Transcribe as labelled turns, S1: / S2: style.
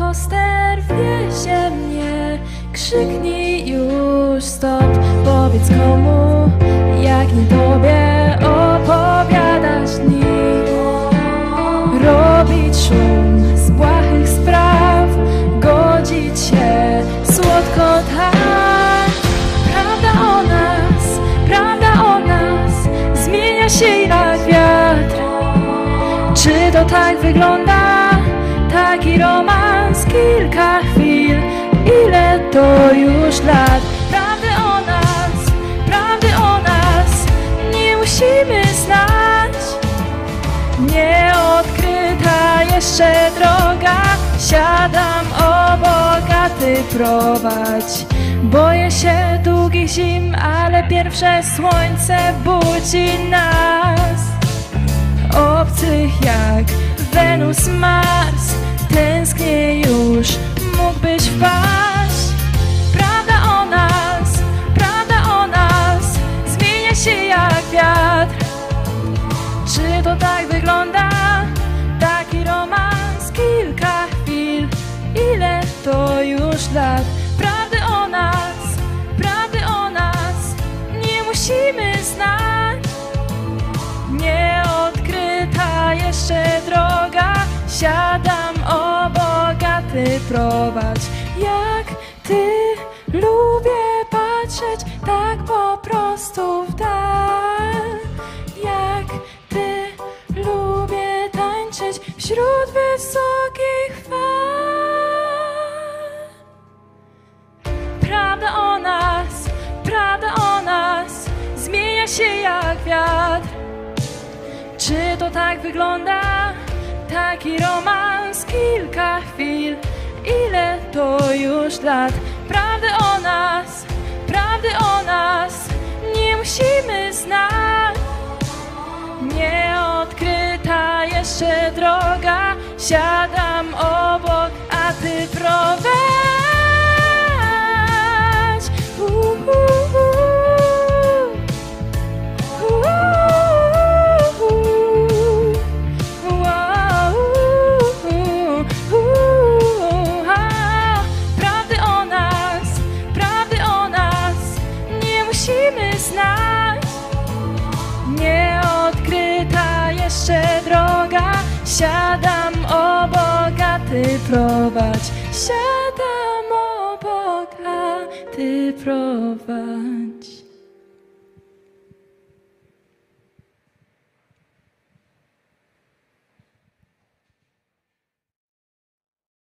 S1: Monster wiezie mnie. Krzyknij już stop. Powiedz komu Jak nie tobie opowiadać dni Robić szum z błahych spraw Godzić się słodko tak. Prawda o nas, prawda o nas Zmienia się jak wiatr. Czy to tak wygląda? Taki romans, kilka chwil. Ile to już lat? Prawdy o nas, prawdy o nas Nie musimy znać. Nieodkryta jeszcze droga. Siadam obok, a ty prowadź. Boję się długich zim, ale pierwsze słońce budzi nas. Obcych jak Wenus, Mars Tęsknię się jak wiatr. Czy to tak wygląda? Taki romans, kilka chwil. Ile to już lat? Prawdy o nas, prawdy o nas Nie musimy znać. Nieodkryta jeszcze droga. Siadam obok, a ty prowadź tak po prostu w dal Jak ty lubię tańczyć wśród wysokich fal Prawda o nas, prawda o nas Zmienia się jak wiatr Czy to tak wygląda? Taki romans, kilka chwil Ile to już lat? Prawdy o nas, jeszcze droga Siadam obok, prowadź. Siadam obok, a ty prowadź